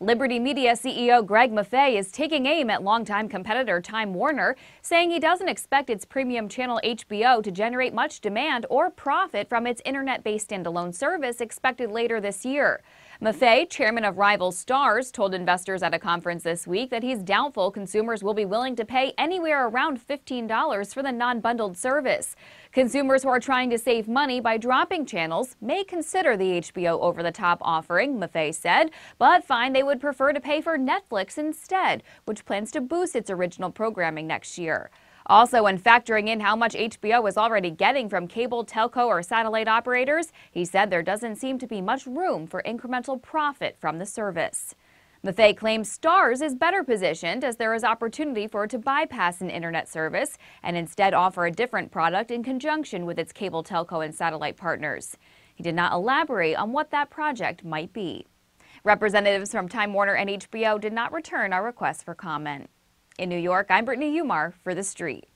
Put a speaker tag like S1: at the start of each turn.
S1: Liberty Media CEO Greg Maffei is taking aim at longtime competitor Time Warner, saying he doesn't expect its premium channel HBO to generate much demand or profit from its internet based standalone service expected later this year. Maffei, chairman of Rival Starz, told investors at a conference this week that he's doubtful consumers will be willing to pay anywhere around $15 for the non bundled service. Consumers who are trying to save money by dropping channels may consider the HBO over the top offering, Maffei said, but find they would prefer to pay for Netflix instead, which plans to boost its original programming next year. Also, when factoring in how much HBO is already getting from cable, telco, or satellite operators, he said there doesn't seem to be much room for incremental profit from the service. Maffei claims Starz is better positioned as there is opportunity for it to bypass an internet service and instead offer a different product in conjunction with its cable, telco, and satellite partners. He did not elaborate on what that project might be. Representatives from Time Warner and HBO did not return our request for comment. In New York, I'm Brittany Umar for The Street.